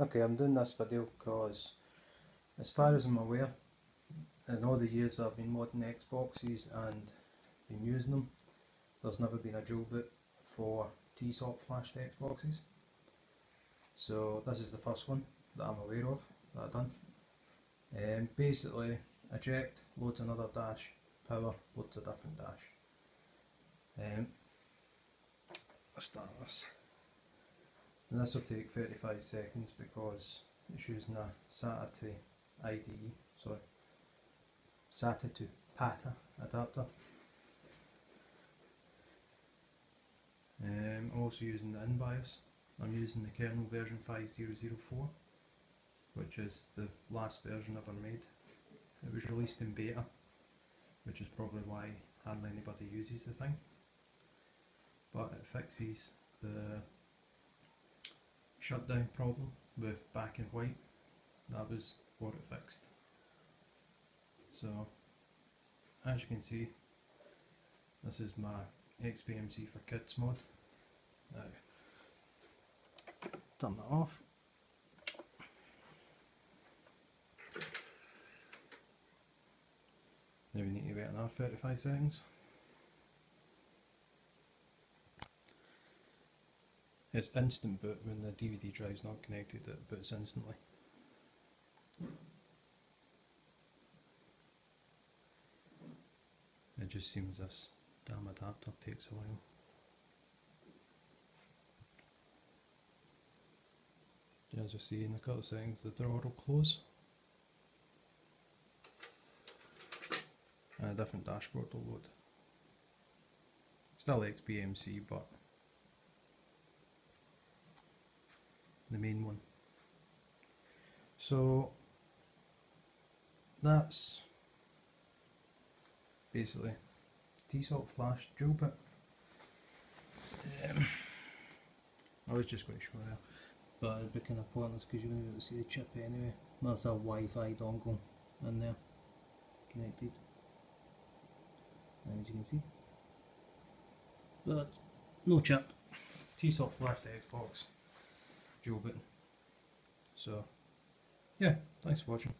Okay, I'm doing this video because, as far as I'm aware, in all the years I've been modding Xboxes and been using them, there's never been a dual boot for TSOP flashed Xboxes. So this is the first one that I'm aware of that I've done. Um, basically, eject, loads another dash, power, loads a different dash. Um, let's start this. And this will take 35 seconds because it's using a SATA to IDE, sorry, SATA to PATA adapter. Um, I'm also using the iND-BiOS. I'm using the kernel version 5004, which is the last version ever made. It was released in beta, which is probably why hardly anybody uses the thing. But it fixes the shutdown problem with back and white. That was what it fixed. So, as you can see, this is my XBMC for Kids mod. Now, turn that off. Now we need to wait another 35 seconds. It's instant boot when the DVD drive's not connected, it boots instantly. It just seems this damn adapter takes a while. As you see in a couple of seconds the drawer will close. And a different dashboard will load. Still XBMC but the main one. So that's basically TSOP flash dual bit. Um, I was just to show you, but it'd be kind of pointless because you won't be able to see the chip anyway. That's a Wi-Fi dongle in there, connected, as you can see. But no chip. TSOP flash to Xbox So, yeah, thanks for watching.